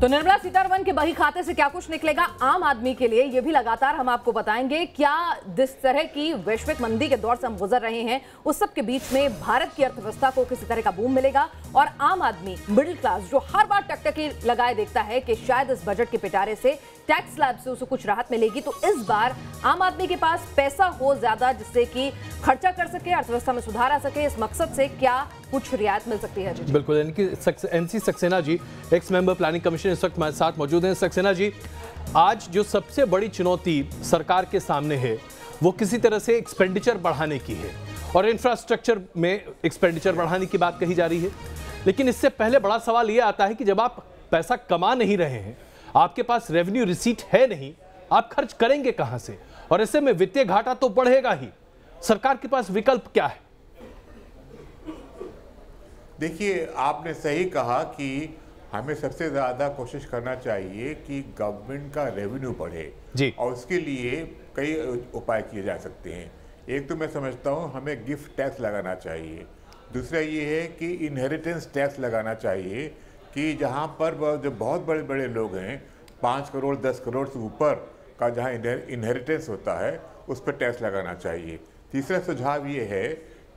तो निर्मला सीतारमन के बही खाते से क्या कुछ निकलेगा आम आदमी के लिए? ये भी लगातार हम आपको बताएँगे, क्या जिस तरह की वैश्विक मंदी के दौर से हम गुजर रहे हैं, उस सब के बीच में भारत की अर्थव्यवस्था को किसी तरह का बूम मिलेगा? और आम आदमी मिडिल क्लास जो हर बार टकटकी लगाए देखता है कि शायद इस बजट के पिटारे से टैक्स स्लैब से उसे कुछ राहत मिलेगी तो इस बार आम आदमी के पास पैसा हो ज़्यादा, जिससे कि खर्चा कर सके, अर्थव्यवस्था में सुधार आ सके, इस मकसद से क्या कुछ रियायत मिल सकती है? जी बिल्कुल इनकी N C Saxena ji, ex member planning commission इस वक्त साथ मौजूद हैं। सक्सेना जी, आज जो सबसे बड़ी चुनौती सरकार के सामने है, वो किसी तरह से एक्सपेंडिचर बढ़ाने की है। और इंफ्रास्ट्रक्चर में एक्सपेंडिचर बढ़ाने की बात कही जा रही है। लेकिन इससे पहले बड़ा सवाल ये आता है कि जब आप पैसा कमा नहीं रहे हैं, आपके पास रेवेन्यू रिसीट है नहीं, आप खर्च करेंगे कहाँ से? और ऐसे में वित्तीय घाटा तो बढ़ेगा ही। सरकार के पास विकल्प क्या है? देखिए आपने सही कहा कि हमें सबसे ज़्यादा कोशिश करना चाहिए कि गवर्नमेंट का रेवेन्यू बढ़े जी। और उसके लिए कई उपाय किए जा सकते हैं। एक तो मैं समझता हूँ हमें गिफ्ट टैक्स लगाना चाहिए। दूसरा ये है कि इनहेरिटेंस टैक्स लगाना चाहिए कि जहाँ पर जो बहुत बड़े बड़े लोग हैं पाँच करोड़ दस करोड़ से ऊपर का जहाँ इनहेरिटेंस होता है उस पर टैक्स लगाना चाहिए। तीसरा सुझाव ये है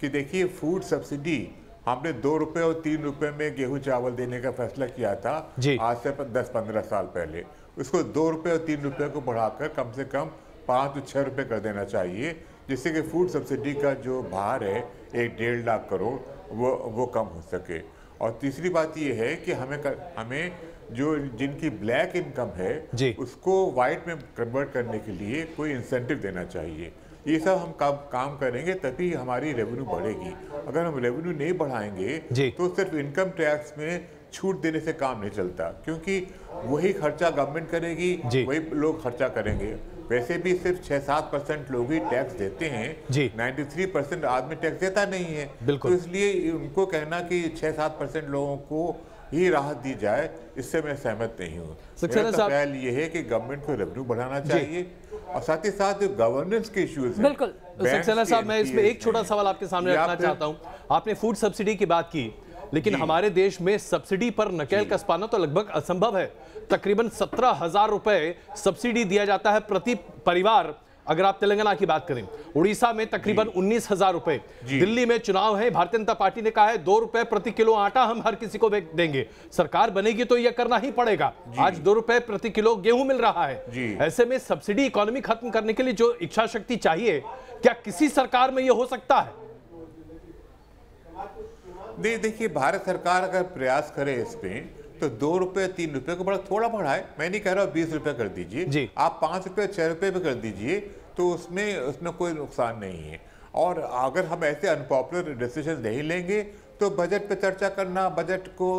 कि देखिए फ़ूड सब्सिडी हमने दो रुपए और तीन रुपए में गेहूँ चावल देने का फैसला किया था आज से दस पंद्रह साल पहले। उसको दो रुपए और तीन रुपए को बढ़ाकर कम से कम पाँच तो छः रुपये कर देना चाहिए जिससे कि फ़ूड सब्सिडी का जो भार है एक डेढ़ लाख करोड़ वो वो कम हो सके। और तीसरी बात ये है कि हमें कर, हमें जो जिनकी ब्लैक इनकम है उसको वाइट में कन्वर्ट करने के लिए कोई इंसेंटिव देना चाहिए। ये सब हम काम काम करेंगे तभी हमारी रेवेन्यू बढ़ेगी। अगर हम रेवेन्यू नहीं बढ़ाएँगे तो सिर्फ़ इनकम टैक्स में छूट देने से काम नहीं चलता क्योंकि वही खर्चा गवर्नमेंट करेगी वही लोग खर्चा करेंगे। वैसे भी सिर्फ़ छह सात परसेंट लोग ही टैक्स देते हैं। जी। 93 परसेंट आदमी टैक्स देता नहीं है। बिल्कुल। तो इसलिए उनको कहना कि छह सात परसेंट लोगों को ही राहत दी जाए इससे मैं सहमत नहीं हूँ। मेरा तो ये है कि गवर्नमेंट को रेवेन्यू बढ़ाना चाहिए और साथ ही साथ जो गवर्नेंस के इश्यूज़ हैं। बिल्कुल। तो सक्सेना साहब मैं इसमें एक छोटा सवाल आपके सामने रखना चाहता हूँ। आपने फ़ूड सब्सिडी की बात की लेकिन हमारे देश में सब्सिडी पर नकेल कस पाना तो लगभग असंभव है। तकरीबन सत्रह हज़ार रुपए सब्सिडी दिया जाता है प्रति परिवार अगर आप तेलंगाना की बात करें उड़ीसा में तकरीबन उन्नीस हज़ार रुपए। दिल्ली में चुनाव है भारतीय जनता पार्टी ने कहा है दो रुपए प्रति किलो आटा हम हर किसी को देंगे। सरकार बनेगी तो यह करना ही पड़ेगा। आज दो रुपए प्रति किलो गेहूँ मिल रहा है। ऐसे में सब्सिडी इकोनॉमी खत्म करने के लिए जो इच्छा शक्ति चाहिए क्या किसी सरकार में यह हो सकता है? देखिए भारत सरकार अगर प्रयास करे इस पे तो दो रुपए तीन रुपए को बड़ा थोड़ा बढ़ाए। मैं नहीं कह रहा बीस रुपए कर दीजिए। जी। आप पाँच रुपए छह रुपए भी कर दीजिए तो उसमें उसमें कोई नुकसान नहीं है। और अगर हम ऐसे अनपॉपुलर डिसीज़न नहीं लेंगे तो बजट पे चर्चा करना बजट को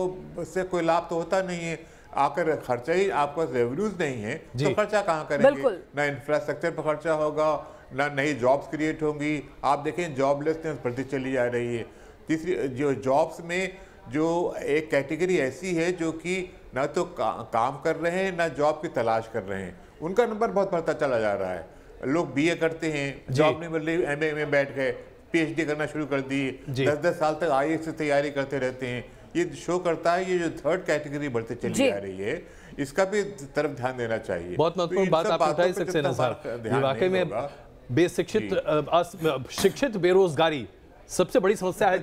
से कोई लाभ तो होता नहीं है। आकर खर्चा ही आपका रेवेन्यूज नहीं है तो खर्चा कहाँ करेंगे? ना इंफ्रास्ट्रक्चर पर खर्चा होगा ना नई जॉब्स क्रिएट होंगी। आप देखें जॉबलेसनेस बढ़ती चली जा रही है। तीसरी जो जॉब्स में जो एक कैटेगरी ऐसी है जो कि ना तो का, काम कर रहे हैं ना जॉब की तलाश कर रहे हैं। उनका नंबर बहुत बढ़ता चला जा रहा है। लोग बीए करते हैं जॉब नहीं मिल रही एमए में बैठ गए पीएचडी करना शुरू कर दी दस दस साल तक आई की तैयारी करते रहते हैं। ये शो करता है ये जो थर्ड कैटेगरी बढ़ती चली जी। रही है इसका भी तरफ़ ध्यान देना चाहिए। बहुत तो महत्वपूर्ण बात बातों उठाई सक्सेना ध्यान ये वाकई में बेशिक्षित शिक्षित बेरोजगारी सबसे बड़ी समस्या है